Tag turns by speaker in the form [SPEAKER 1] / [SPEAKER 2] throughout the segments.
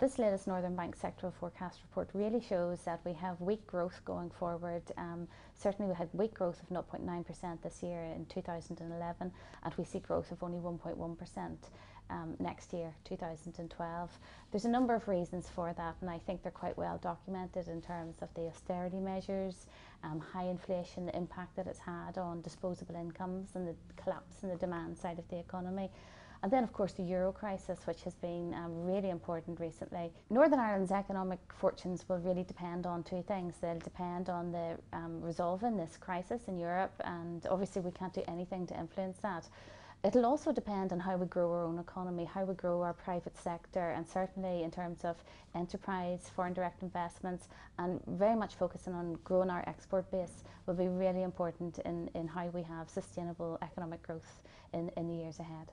[SPEAKER 1] This latest Northern Bank sectoral forecast report really shows that we have weak growth going forward. Um, certainly we had weak growth of 0.9% this year in 2011 and we see growth of only 1.1% um, next year, 2012. There's a number of reasons for that and I think they're quite well documented in terms of the austerity measures, um, high inflation, the impact that it's had on disposable incomes and the collapse in the demand side of the economy. And then, of course, the euro crisis, which has been um, really important recently. Northern Ireland's economic fortunes will really depend on two things. They'll depend on the um, resolving this crisis in Europe, and obviously, we can't do anything to influence that. It'll also depend on how we grow our own economy, how we grow our private sector, and certainly in terms of enterprise, foreign direct investments, and very much focusing on growing our export base will be really important in, in how we have sustainable economic growth in, in the years ahead.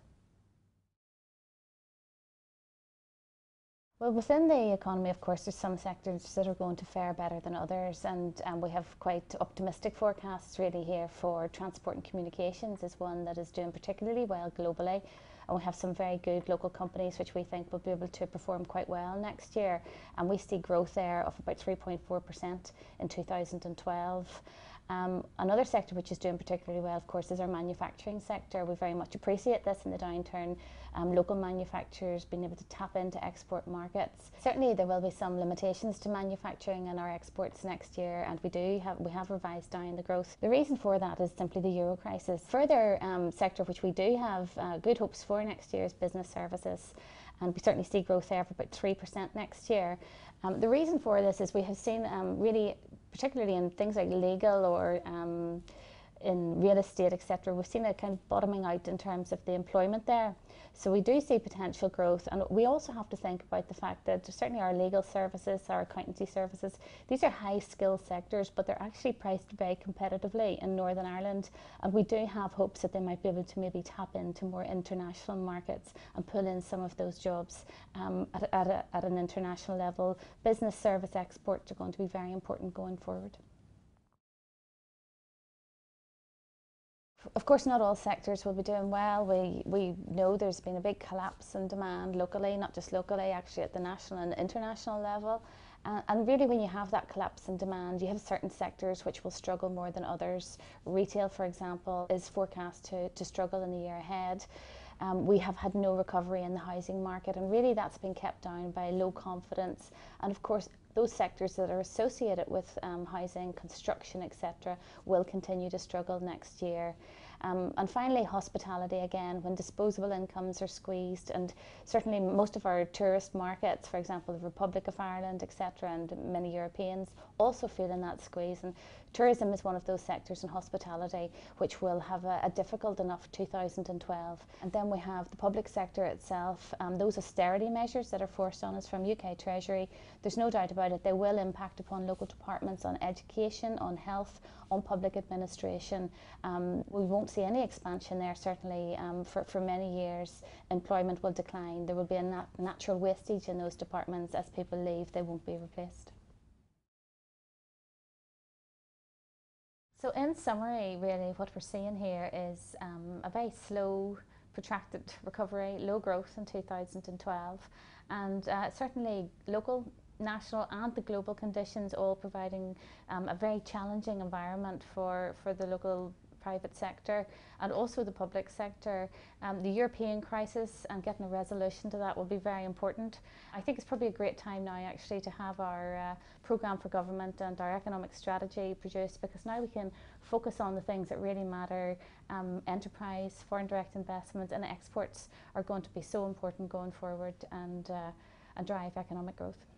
[SPEAKER 1] Well, within the economy, of course, there's some sectors that are going to fare better than others, and um, we have quite optimistic forecasts really here for transport and communications is one that is doing particularly well globally. And we have some very good local companies which we think will be able to perform quite well next year. And we see growth there of about 3.4% in 2012. Um, another sector which is doing particularly well, of course, is our manufacturing sector. We very much appreciate this in the downturn. Um, local manufacturers being able to tap into export markets. Certainly, there will be some limitations to manufacturing and our exports next year, and we do have we have revised down the growth. The reason for that is simply the euro crisis. Further um, sector which we do have uh, good hopes for next year is business services and we certainly see growth there of about 3% next year. Um, the reason for this is we have seen um, really particularly in things like legal or um, in real estate, etc., we've seen it kind of bottoming out in terms of the employment there. So we do see potential growth, and we also have to think about the fact that certainly our legal services, our accountancy services, these are high skill sectors, but they're actually priced very competitively in Northern Ireland, and we do have hopes that they might be able to maybe tap into more international markets and pull in some of those jobs um, at, at, a, at an international level. Business service exports are going to be very important going forward. Of course, not all sectors will be doing well. We, we know there's been a big collapse in demand locally, not just locally, actually at the national and international level. Uh, and really, when you have that collapse in demand, you have certain sectors which will struggle more than others. Retail, for example, is forecast to, to struggle in the year ahead. Um, we have had no recovery in the housing market, and really that's been kept down by low confidence. And of course, those sectors that are associated with um, housing, construction, etc., will continue to struggle next year. Um, and finally, hospitality again, when disposable incomes are squeezed, and certainly most of our tourist markets, for example, the Republic of Ireland, etc., and many Europeans also feeling that squeeze. And tourism is one of those sectors in hospitality which will have a, a difficult enough 2012. And then we have the public sector itself, um, those austerity measures that are forced on us from UK Treasury. There's no doubt about it, they will impact upon local departments on education, on health, on public administration. Um, we won't won't see any expansion there, certainly um, for, for many years. Employment will decline. There will be a nat natural wastage in those departments as people leave, they won't be replaced. So in summary, really, what we're seeing here is um, a very slow, protracted recovery, low growth in 2012, and uh, certainly local national and the global conditions all providing um, a very challenging environment for, for the local private sector and also the public sector. Um, the European crisis and getting a resolution to that will be very important. I think it's probably a great time now actually to have our uh, programme for government and our economic strategy produced because now we can focus on the things that really matter. Um, enterprise, foreign direct investment and exports are going to be so important going forward and, uh, and drive economic growth.